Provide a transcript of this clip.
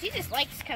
She just likes coming.